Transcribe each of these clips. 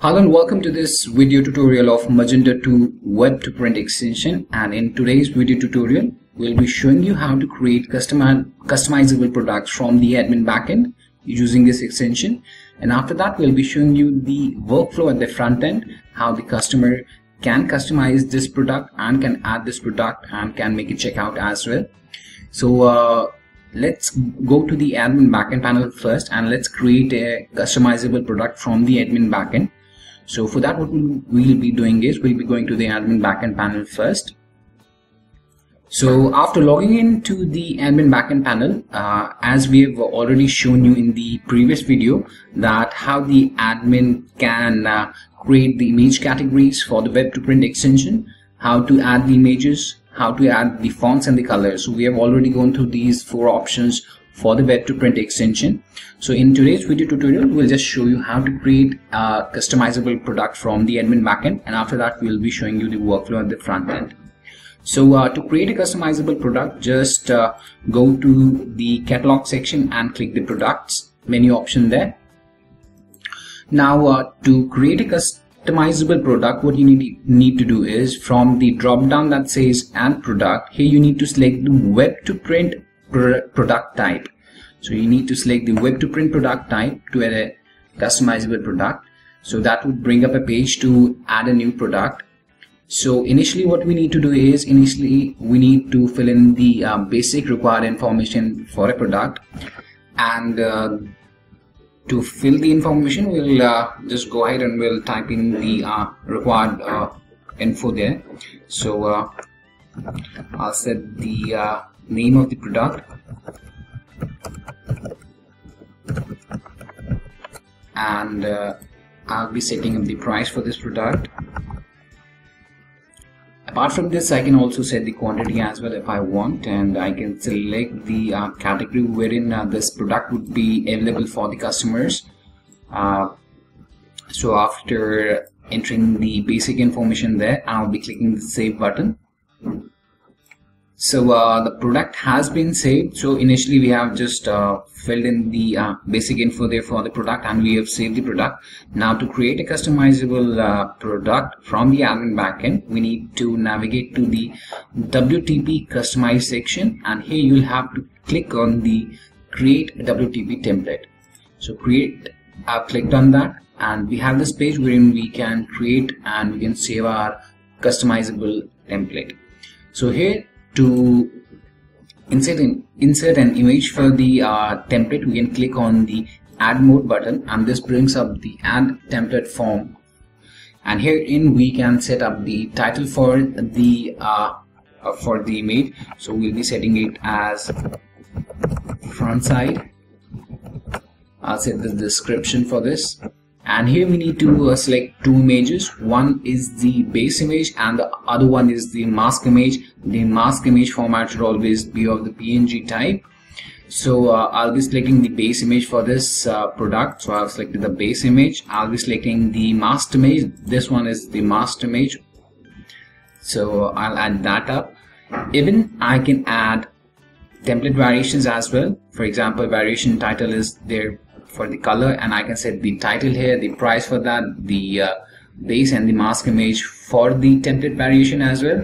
Hello and welcome to this video tutorial of Magento 2 Web to Print extension. And in today's video tutorial we'll be showing you how to create custom customizable products from the admin backend using this extension. And after that we'll be showing you the workflow at the front end how the customer can customize this product and can add this product and can make it checkout as well. So uh, let's go to the admin backend panel first and let's create a customizable product from the admin backend so for that what we'll be doing is we'll be going to the admin backend panel first so after logging into the admin backend panel uh, as we have already shown you in the previous video that how the admin can uh, create the image categories for the web to print extension how to add the images how to add the fonts and the colors. So we have already gone through these four options for the web to print extension. So in today's video tutorial, we'll just show you how to create a customizable product from the admin backend. And after that, we'll be showing you the workflow at the front end. So uh, to create a customizable product, just uh, go to the catalog section and click the products menu option there. Now uh, to create a custom customizable product what you need, need to do is from the drop down that says and product here you need to select the web to print product type. So you need to select the web to print product type to add a customizable product. So that would bring up a page to add a new product. So initially what we need to do is initially we need to fill in the um, basic required information for a product. And uh, to fill the information we'll uh, just go ahead and we'll type in the uh, required uh, info there. So uh, I'll set the uh, name of the product. And uh, I'll be setting up the price for this product. Apart from this I can also set the quantity as well if I want and I can select the uh, category wherein uh, this product would be available for the customers. Uh, so after entering the basic information there I'll be clicking the save button so uh, the product has been saved. So initially we have just uh, filled in the uh, basic info there for the product and we have saved the product. Now to create a customizable uh, product from the admin backend we need to navigate to the WTP customize section and here you'll have to click on the create WTP template. So create I've clicked on that and we have this page wherein we can create and we can save our customizable template. So here to insert an, insert an image for the uh, template. We can click on the add mode button and this brings up the add template form. And herein we can set up the title for the uh, for the image. So we'll be setting it as front side. I'll set the description for this and here we need to uh, select two images. One is the base image and the other one is the mask image. The mask image format should always be of the png type. So uh, I'll be selecting the base image for this uh, product. So I've selected the base image. I'll be selecting the masked image. This one is the masked image. So I'll add that up. Even I can add template variations as well. For example variation title is there for the color and I can set the title here the price for that the uh, base and the mask image for the template variation as well.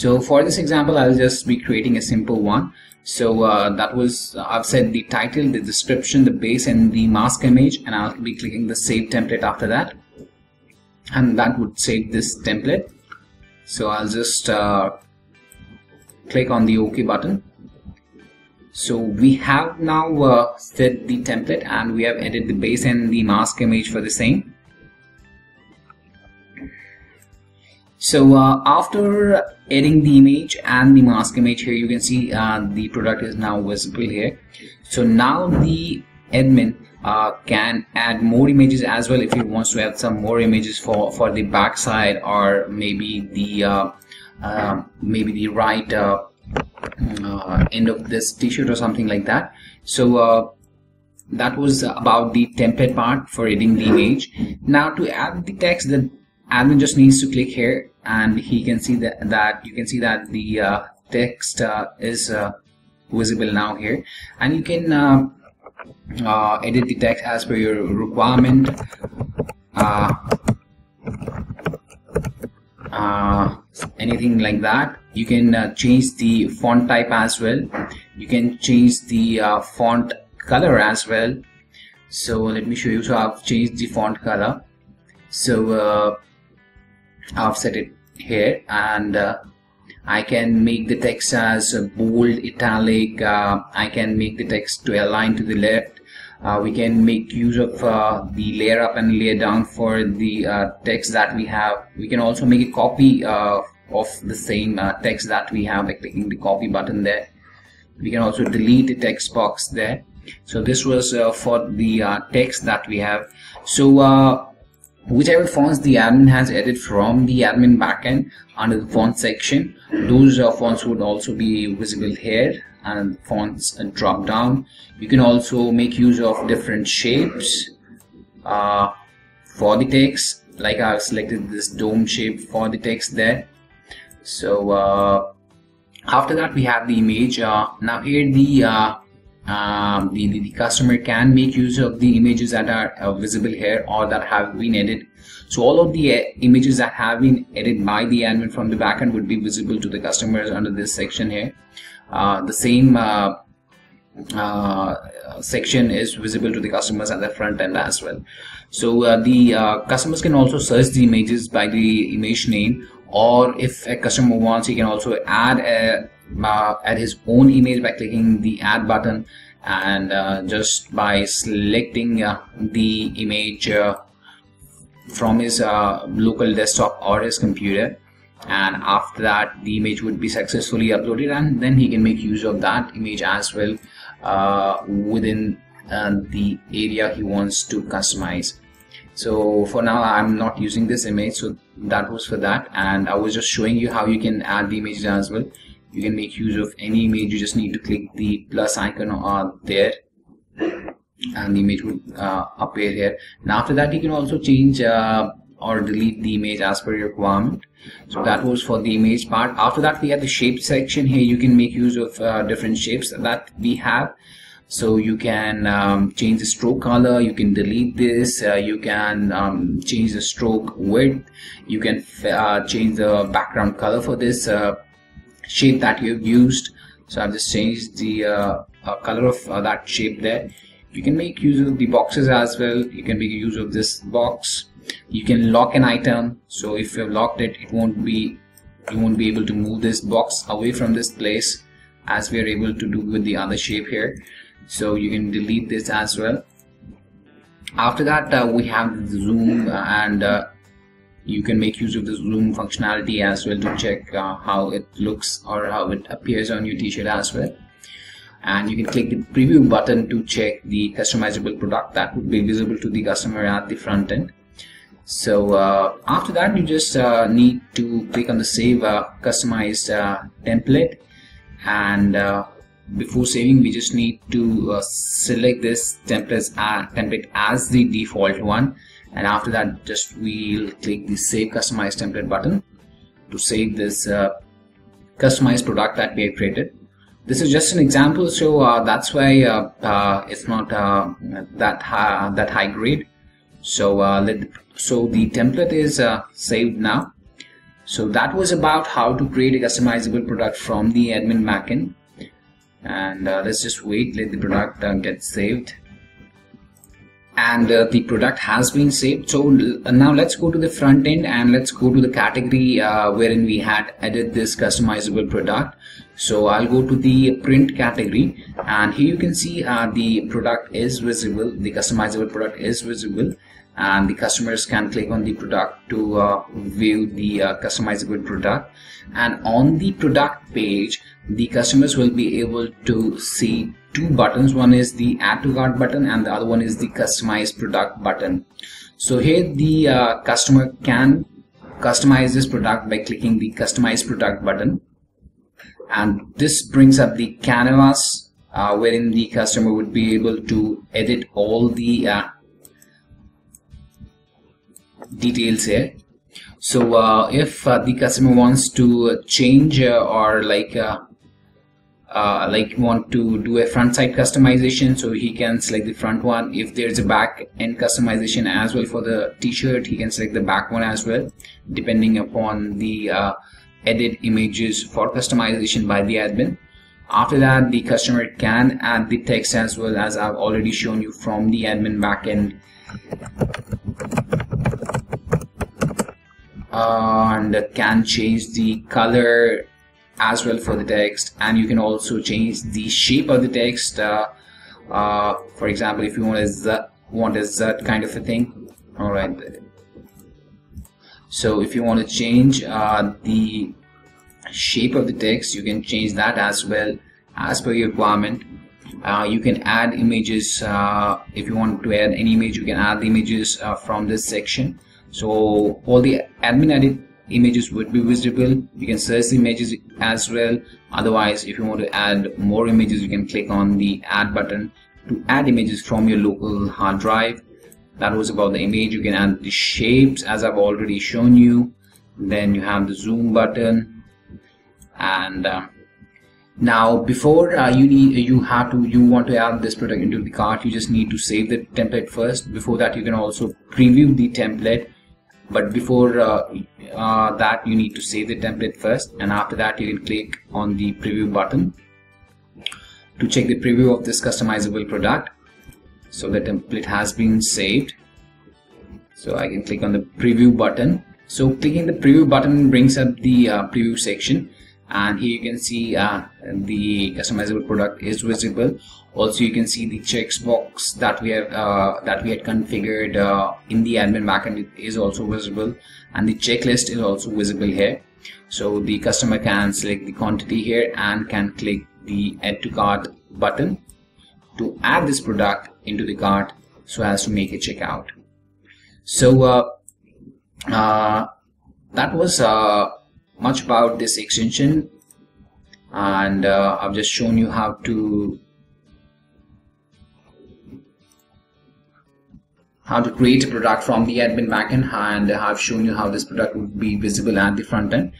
So for this example I'll just be creating a simple one. So uh, that was I've set the title the description the base and the mask image and I'll be clicking the save template after that. And that would save this template. So I'll just uh, click on the OK button so we have now uh, set the template and we have added the base and the mask image for the same. So uh, after adding the image and the mask image here you can see uh, the product is now visible here. So now the admin uh, can add more images as well if he wants to add some more images for for the back side or maybe the uh, uh, maybe the right uh, end of this t-shirt or something like that. So uh, that was about the template part for editing the image. Now to add the text the admin just needs to click here and he can see that, that you can see that the uh, text uh, is uh, visible now here. And you can uh, edit the text as per your requirement. Uh, uh, anything like that you can uh, change the font type as well. You can change the uh, font color as well. So let me show you. So I've changed the font color. So uh, I've set it here and uh, I can make the text as bold italic. Uh, I can make the text to align to the left. Uh, we can make use of the layer up and layer down for the text that we have. We can also make a copy of the same uh, text that we have by clicking the copy button there. We can also delete the text box there. So this was uh, for the text that we have. So whichever fonts the admin has added from the admin backend under the font section those fonts would also be visible here and fonts and drop down. You can also make use of different shapes uh, for the text. Like I've selected this dome shape for the text there so uh, after that we have the image uh, now here the, uh, um, the, the, the customer can make use of the images that are uh, visible here or that have been edited so all of the uh, images that have been edited by the admin from the backend would be visible to the customers under this section here uh, the same uh, section is visible to the customers at the front end as well. So uh, the uh, customers can also search the images by the image name or if a customer wants he can also add a, add his own image by clicking the add button and just by selecting the image from his local desktop or his computer. And after that the image would be successfully uploaded and then he can make use of that image as well uh, within uh, the area he wants to customize so for now I'm not using this image so that was for that. And I was just showing you how you can add the images as well. You can make use of any image. You just need to click the plus icon uh, there. And the image would uh, appear here. And after that you can also change uh, or delete the image as per your requirement. So that was for the image part. After that we have the shape section here. You can make use of uh, different shapes that we have so you can um, change the stroke color you can delete this uh, you can um, change the stroke width you can uh, change the background color for this uh, shape that you've used. So I've just changed the uh, uh, color of that shape there. You can make use of the boxes as well. You can make use of this box. You can lock an item. So if you've locked it it won't be you won't be able to move this box away from this place as we are able to do with the other shape here so you can delete this as well. After that uh, we have the zoom uh, and uh, you can make use of the zoom functionality as well to check uh, how it looks or how it appears on your t-shirt as well. And you can click the preview button to check the customizable product that would be visible to the customer at the front end. So uh, after that you just uh, need to click on the save uh, customized uh, template. And uh, before saving we just need to uh, select this template, template as the default one. And after that just we'll click the save customized template button to save this uh, customized product that we have created. This is just an example so uh, that's why uh, it's not that high, that high grade. So let so the template is uh, saved now. So that was about how to create a customizable product from the admin backend and uh, let's just wait. Let the product uh, get saved. And uh, the product has been saved. So uh, now let's go to the front end and let's go to the category uh, wherein we had added this customizable product. So I'll go to the print category. And here you can see uh, the product is visible. The customizable product is visible. And the customers can click on the product to view the customizable product. And on the product page the customers will be able to see two buttons. One is the add to cart button and the other one is the customize product button. So here the uh, customer can customize this product by clicking the customize product button. And this brings up the canvas uh, wherein the customer would be able to edit all the uh, details here. So uh, if uh, the customer wants to change uh, or like uh, uh, like want to do a front side customization so he can select the front one. If there's a back end customization as well for the t-shirt he can select the back one as well depending upon the uh, edit images for customization by the admin. After that the customer can add the text as well as I've already shown you from the admin backend and can change the color as well for the text and you can also change the shape of the text uh, uh, for example if you want a Z, want a Z kind of a thing. All right. So if you want to change uh, the shape of the text you can change that as well as per your requirement. Uh, you can add images uh, if you want to add any image you can add the images uh, from this section. So all the admin edit images would be visible. You can search the images as well. Otherwise if you want to add more images you can click on the add button to add images from your local hard drive. That was about the image. You can add the shapes as I've already shown you. Then you have the zoom button. And uh, now before uh, you need you have to you want to add this product into the cart you just need to save the template first. Before that you can also preview the template but before uh, uh, that you need to save the template first. And after that you can click on the preview button to check the preview of this customizable product. So the template has been saved. So I can click on the preview button. So clicking the preview button brings up the uh, preview section and here you can see uh, the customizable product is visible. Also you can see the checkbox that we have uh, that we had configured uh, in the admin backend is also visible. And the checklist is also visible here. So the customer can select the quantity here and can click the add to cart button to add this product into the cart so as to make a checkout so uh, uh, that was uh, much about this extension and uh, I've just shown you how to how to create a product from the admin backend and I've shown you how this product would be visible at the front end.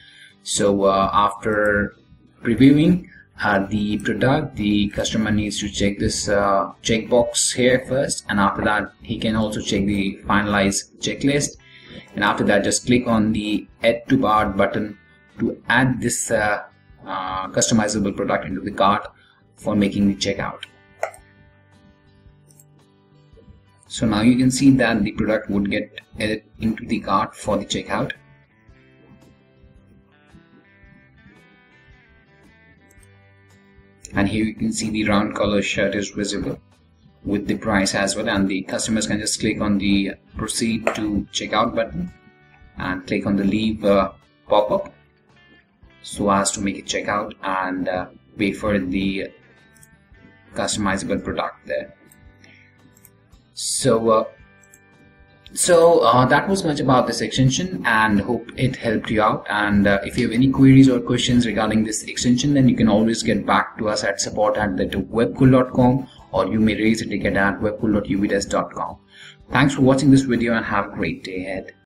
So uh, after previewing uh, the product the customer needs to check this uh, checkbox here first and after that he can also check the finalize checklist. And after that just click on the add to cart button to add this uh, uh, customizable product into the cart for making the checkout. So now you can see that the product would get added into the cart for the checkout. And here you can see the round color shirt is visible with the price as well and the customers can just click on the proceed to checkout button and click on the leave uh, pop-up so as to make it checkout and uh, wait for the customizable product there. So uh, so uh, that was much about this extension and hope it helped you out. And uh, if you have any queries or questions regarding this extension then you can always get back to us at support at webkul.com or you may raise a ticket at webkul.uvdesk.com thanks for watching this video and have a great day ahead